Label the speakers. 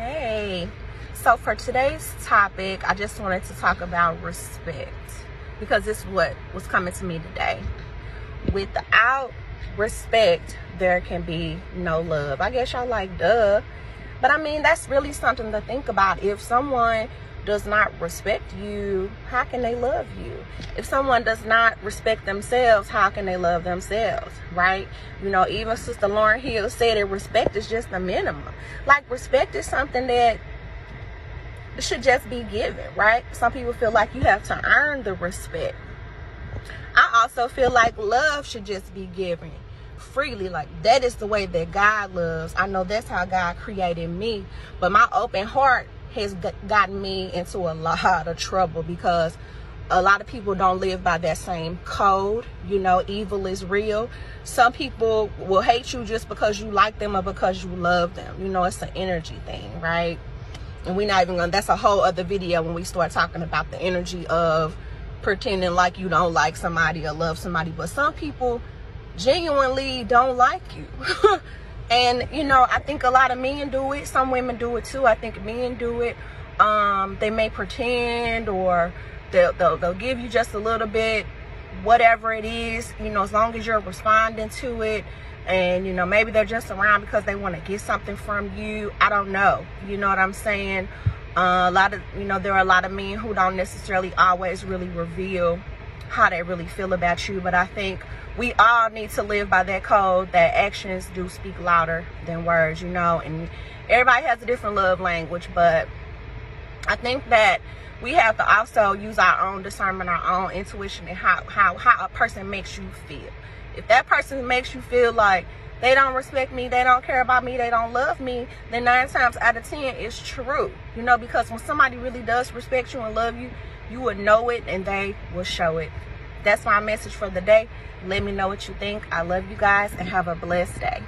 Speaker 1: Hey, so for today's topic, I just wanted to talk about respect because this is what was coming to me today. Without respect, there can be no love. I guess y'all like duh, but I mean, that's really something to think about. If someone does not respect you, how can they love you? If someone does not respect themselves, how can they love themselves? Right? You know, even Sister Lauryn Hill said that respect is just the minimum. Like, respect is something that should just be given, right? Some people feel like you have to earn the respect. I also feel like love should just be given freely like that is the way that God loves. I know that's how God created me, but my open heart has gotten me into a lot of trouble because a lot of people don't live by that same code. You know, evil is real. Some people will hate you just because you like them or because you love them. You know, it's an energy thing, right? And we're not even gonna, that's a whole other video when we start talking about the energy of pretending like you don't like somebody or love somebody. But some people genuinely don't like you. And, you know, I think a lot of men do it. Some women do it too. I think men do it. Um, they may pretend or they'll, they'll, they'll give you just a little bit, whatever it is, you know, as long as you're responding to it. And, you know, maybe they're just around because they want to get something from you. I don't know. You know what I'm saying? Uh, a lot of, you know, there are a lot of men who don't necessarily always really reveal how they really feel about you. But I think we all need to live by that code that actions do speak louder than words, you know. And everybody has a different love language, but I think that we have to also use our own discernment, our own intuition, and how how how a person makes you feel. If that person makes you feel like they don't respect me, they don't care about me, they don't love me, then nine times out of ten it's true. You know, because when somebody really does respect you and love you, you will know it and they will show it. That's my message for the day. Let me know what you think. I love you guys and have a blessed day.